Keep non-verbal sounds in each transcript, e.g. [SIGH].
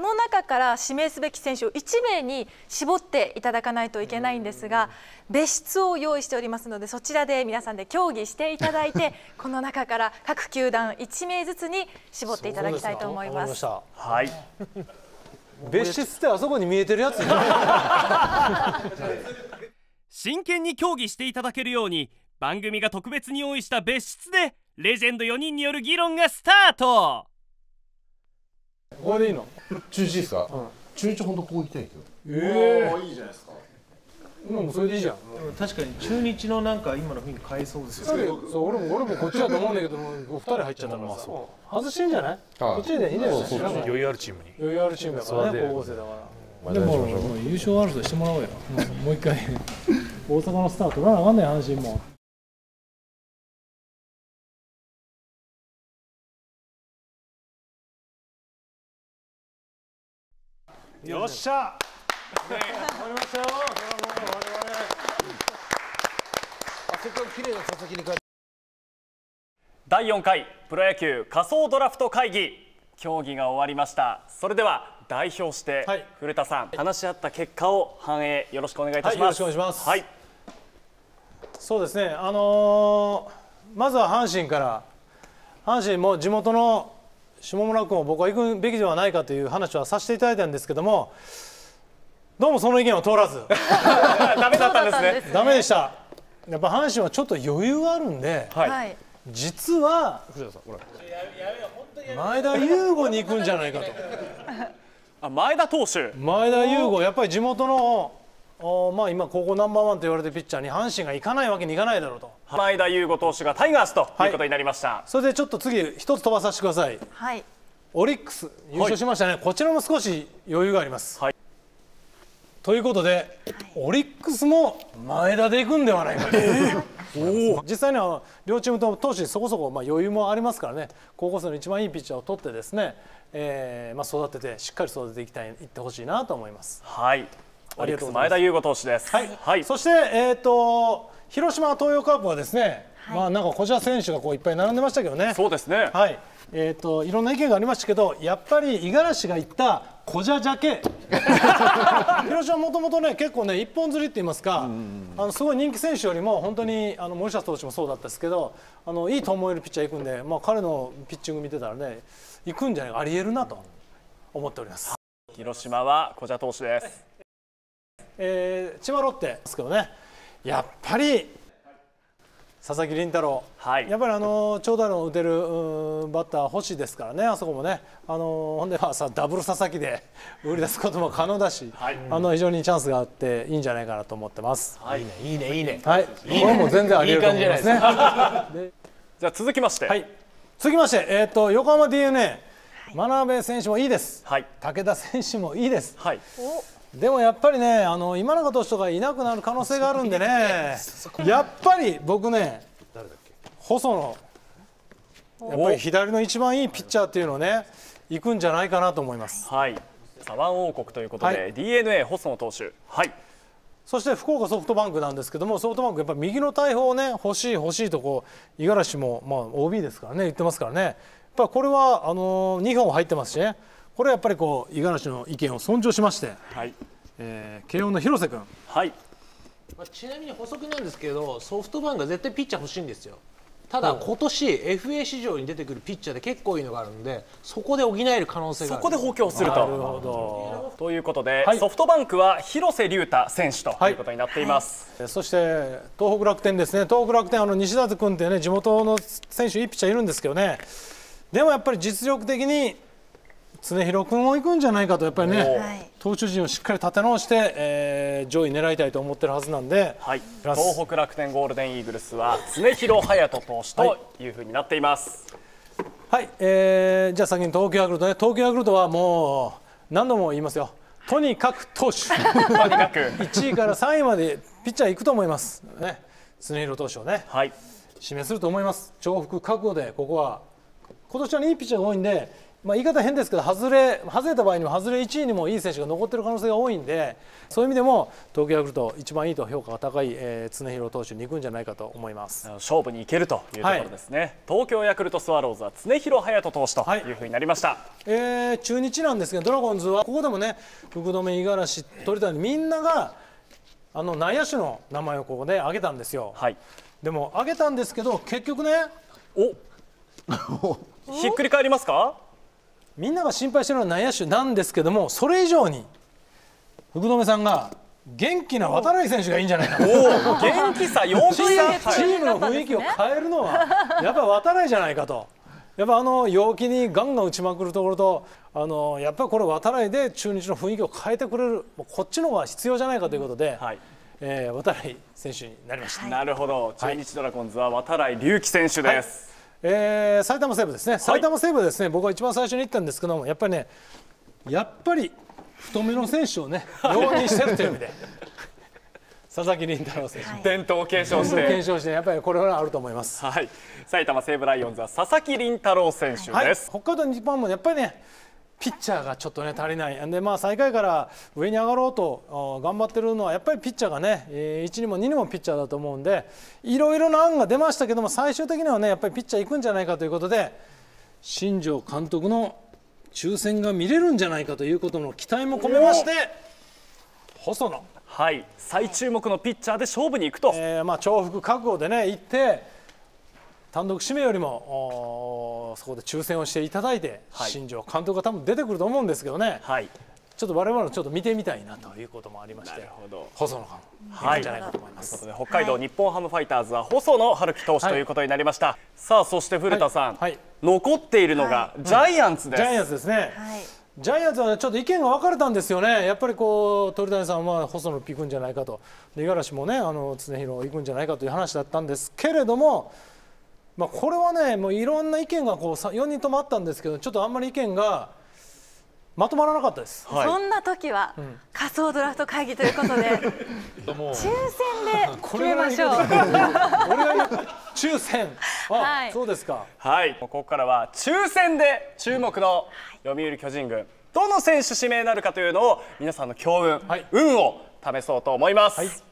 この中から指名すべき選手を1名に絞っていただかないといけないんですが別室を用意しておりますのでそちらで皆さんで協議していただいて [LAUGHS] この中から各球団1名ずつに絞っていただきたいと思います。はい。別室ってあそこに見えてるやつ [LAUGHS] 真剣に協議していただけるように番組が特別に用意した別室でレジェンド4人による議論がスタートここでいいの？中日ですか、うん、中日本当ここ行きたいけどええー、いいじゃないですか。もうそれでいいじゃん、うん、確かに中日のなんか今の雰囲気変えそうですよ。ねそう俺も俺もこっちだと思うんだけど二人入っちゃったから。さ外してんじゃない？こっちでいいんだよ余裕あるチームに。余裕あるチームだから。ね高校生だから。でももう優勝争いしてもらおうよ。もう一回。[LAUGHS] 大阪のスタートならわかんない阪神もよっしゃ。終わりましたよ。せっかく綺麗な佐々木に帰第4回プロ野球仮想ドラフト会議。競技が終わりました。それでは代表して、はい、古田さん、話し合った結果を反映よろしくお願いいたします、はい、よろしくお願いします。はい。そうですね。あのー、まずは阪神から。阪神も地元の下村君を僕は行くべきではないかという話はさせていただいたんですけどもどうもその意見は通らず。[LAUGHS] ダメだったんですね。ダメでした。やっぱ阪神はちょっと余裕があるんで、はい、実は前田悠吾に行くんじゃないかと。あ前田投手。前田悠吾やっぱり地元のおまあ今高校ナンバーワンと言われてるピッチャーに阪神が行かないわけにいかないだろうと。前田悠吾投手がタイガースとい。うことになりました、はい、それでちょっと次一つ飛ばさせてください、はい、オリックス優勝しましたね、はい、こちらも少し余裕があります、はい、ということで、オリックスも前田で行くんではないかと、[LAUGHS] えー、実際には両チームとも投手そこそこまあ余裕もありますからね。高校生の一番いいピッチャーを取ってですね、えーまあ、育ててしっかり育てていきたいいってほしいなと思います。はいオリックス前田悠吾投手です。はい。はい、そしてえっ、ー、と広島東洋カープはですね、はい、まあなんか小島選手がこういっぱい並んでましたけどね。そうですね。はい。えっ、ー、といろんな意見がありましたけど、やっぱり五十嵐が言った小じゃじゃけ広島もともとね結構ね一本釣りって言いますか、あのすごい人気選手よりも本当にあの森下投手もそうだったですけど、あのいいと思えるピッチャー行くんで、まあ彼のピッチング見てたらね行くんじゃないかありえるなと思っております。広島は小じ投手です。えー、千葉ロッテですけどね。やっぱり佐々木麟太郎、はい、やっぱりあの長打の打てるバッター星ですからねあそこもね。あのほんではさダブル佐々木で売り出すことも可能だし、はい、あの非常にチャンスがあっていいんじゃないかなと思ってます。はい、いいねいいねはい、これも全然あり得ると思いますね。[LAUGHS] じゃあ続きまして、はい、続きましてえっ、ー、と横浜 DNA 真鍋選手もいいです。はい、武田選手もいいです。はい。でもやっぱりねあの今永投手とかいなくなる可能性があるんでね [LAUGHS] やっぱり僕ね細野やっぱり左の一番いいピッチャーっていうのをね行くんじゃないかなと思います。はい。左腕王国ということで、はい、d n a 細野投手。はい。そして福岡ソフトバンクなんですけどもソフトバンクやっぱ右の大砲をね欲しい欲しいとこう五十嵐もまあ OB ですからね言ってますからね。やっぱこれはあの2本入ってますしねこれやっぱりこう五十嵐の意見を尊重しまして、はい。えー、慶応の広瀬君。はい。まあ、ちなみに補足なんですけどソフトバンクは絶対ピッチャー欲しいんですよ。ただ今年 FA 市場に出てくるピッチャーで結構いいのがあるのでそこで補える可能性がそこで補強すると。なるほど。ということで、はい、ソフトバンクは広瀬龍太選手ということになっています、はい、そして東北楽天ですね。東北楽天あの西舘君ってね地元の選手いいピッチャーいるんですけどね。でもやっぱり実力的に常広君も行くんじゃないかとやっぱりね投手陣をしっかり立て直して、えー、上位狙いたいと思ってるはずなんで、はい、東北楽天ゴールデンイーグルスは常広隼人投手というふうになっています。はい、えー、じゃあ先に東京ヤクルトね。東京ヤクルトはもう何度も言いますよ。とにかく投手。とにかく。[LAUGHS] 1位から3位までピッチャー行くと思います。ね。常広投手をね、はい、指名すると思います。重複覚悟でここは今年はいいピッチャーが多いんでまあ、言い方変ですけど外れ外れた場合にも外れ1位にもいい選手が残ってる可能性が多いんでそういう意味でも東京ヤクルト一番いいと評価が高い、えー、常廣投手に行くんじゃないかと思います。勝負にいけるというところですね、はい、東京ヤクルトスワローズは常廣隼人投手とい。うふうになりました、はい、えー、中日なんですけどドラゴンズはここでもね福留五十嵐鳥谷みんながあの内野手の名前をここで挙げたんですよ、はい、でも挙げたんですけど結局ねお。[LAUGHS] ひっくり返りますか？みんなが心配してるのは内野手なんですけどもそれ以上に福留さんが元気な渡来選手がいいんじゃないかお [LAUGHS] 元気さ陽気さチームの雰囲気を変えるのはやっぱ渡来じゃないかと。やっぱあの陽気にガンガン打ちまくるところとあのやっぱりこれ渡来で中日の雰囲気を変えてくれるこっちの方が必要じゃないかということで、はいえー、渡来選手になりました。なるほど中日ドラゴンズは渡来隆樹選手です。はいえー、埼玉西部ですね、埼玉西部ですね、僕は一番最初に言ったんですけども、やっぱりね、やっぱり太めの選手をね、容認してるという意味で。[LAUGHS] 佐々木麟太郎選手、はい、伝統を継承して。継承してやっぱりこれはあると思います、はい、埼玉西武ライオンズは佐々木麟太郎選手です、はい、北海道日本もやっぱりねピッチャーがちょっとね足りない。でまあ最下位から上に上がろうと頑張ってるのはやっぱりピッチャーがね1にも2にもピッチャーだと思うんでいろいろな案が出ましたけども最終的にはねやっぱりピッチャー行くんじゃないかということで新庄監督の抽選が見れるんじゃないかということの期待も込めまして細野。はい。最注目のピッチャーで勝負に行くと、えー、まあ重複覚悟でね行って単独指名よりもそこで抽選をしていただいて、はい、新庄監督が多分出てくると思うんですけどね、はい、ちょっと我々もちょっと見てみたいなということもありまして細野監はい、じゃないかと思います、はい、北海道日本ハムファイターズは細野晴樹投手ということになりました、さあそして古田さん、残っているのがジャイアンツです、ジャイアンツですね、ジャイアンツは、ね、ちょっと意見が分かれたんですよね、やっぱりこう鳥谷さんは細野行くんじゃないかと、五十嵐もね、あの常広行くんじゃないかという話だったんですけれども、まあ、これはねもういろんな意見がこう4人ともあったんですけどちょっとあんまり意見がまとまらなかったです、はい、そんな時は、うん、仮想ドラフト会議ということで [LAUGHS] 抽選で [LAUGHS] 決めましょう。[LAUGHS] 抽選。はい、そうですか。はい、ここからは抽選で注目の読売巨人軍どの選手指名になるかというのを皆さんの強運、はい、運を試そうと思います。はい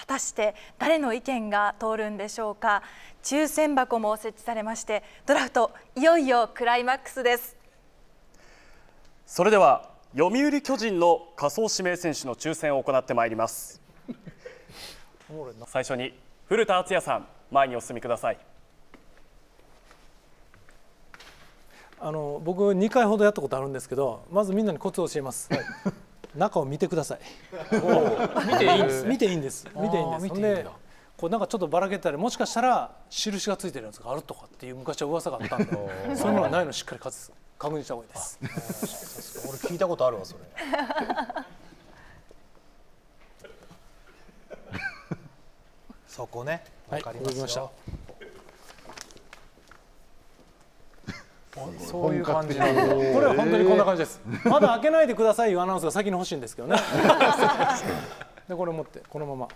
果たして誰の意見が通るんでしょうか？抽選箱も設置されましてドラフトいよいよクライマックスです。それでは読売巨人の仮想指名選手の抽選を行ってまいります。最初に古田敦也さん前にお進みください。あの僕2回ほどやったことあるんですけどまずみんなにコツを教えます、はい中を見てください。[LAUGHS] 見ていいんです、見ていいんです。見ていいんです。で、こうなんかちょっとばらけたり、もしかしたら印がついてるやつがあるとかっていう昔は噂があったんで、そういうのがないのしっかり確認した方がいいです。俺聞いたことあるわそれ。[LAUGHS] そこね。わかりました。そういう感じ。これは本当にこんな感じです。まだ開けないでください。いうアナウンスが先に欲しいんですけどね。[LAUGHS] でこれを持ってこのまま。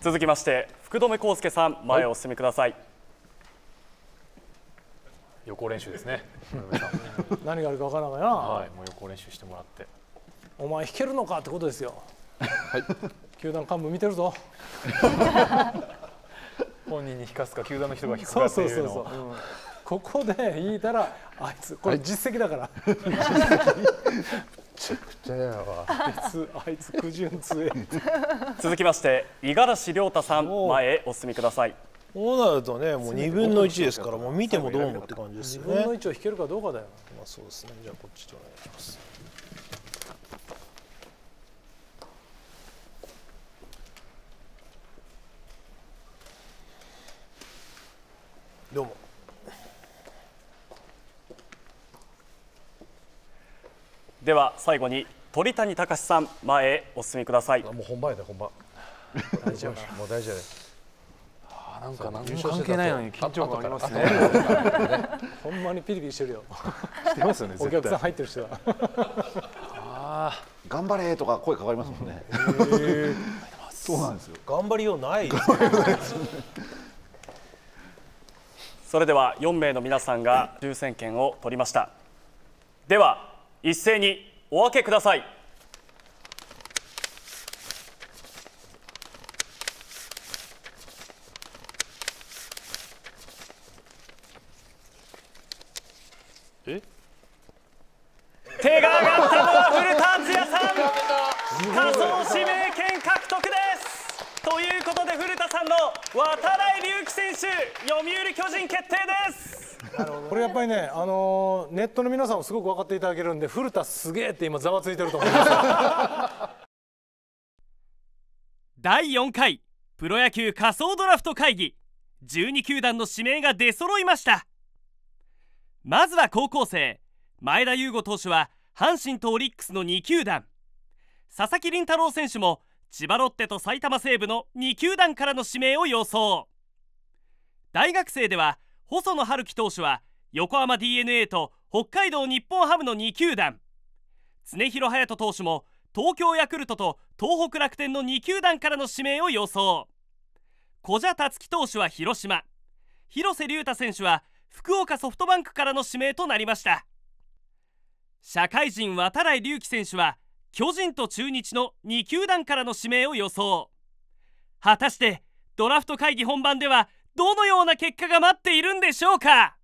続きまして福留孝介さん前をお進みください、予行練習ですね。[LAUGHS] 何があるかわからないな。はいもう予行練習してもらって。お前弾けるのかってことですよ。はい。球団幹部見てるぞ [LAUGHS] 引かすか球団の人が引くかっていうの。ここで言いたらあいつこれ実績だから、めちゃくちゃやわ。あいつあいつ苦渋強い続きまして五十嵐亮太さん前へお進みください。こうなるとねもう2分の1ですからもう見てもどうもって感じですよね。2分の1を引けるかどうかだよ。まあそうですね。じゃあこっちでお願いしますでは最後に鳥谷隆さん前へお進みください。もう本番やで本番。大丈夫。もう大丈夫あなんか何も関係ないのに緊張感ありますね。[LAUGHS] ほんまにピリピリしてるよ。してますよねお客さん入ってる人は。あ頑張れとか声かかりますもんね。[LAUGHS] そうなんですよ。頑張りようない。[LAUGHS] それでは4名の皆さんが抽選券を取りました。では一斉にお分けください。え？手が上がったのは古田敦也さん。仮想指名権獲得です。ということで古田さんの渡来隆輝選手読売巨人決定ですこれやっぱりね、あのー、ネットの皆さんもすごく分かっていただけるんで古田すげえって今ざわついてると思います。[LAUGHS] 第4回プロ野球仮想ドラフト会議。12球団の指名が出揃いました。まずは高校生前田悠吾投手は阪神とオリックスの2球団。佐々木麟太郎選手も千葉ロッテと埼玉西武の2球団からの指名を予想。大学生では細野晴希投手は横浜 d n a と北海道日本ハムの2球団。常広隼人投手も東京ヤクルトと東北楽天の2球団からの指名を予想。古謝辰樹投手は広島。広瀬龍太選手は福岡ソフトバンクからの指名となりました。社会人渡来隆輝選手は巨人と中日の2球団からの指名を予想。果たしてドラフト会議本番ではどのような結果が待っているんでしょうか？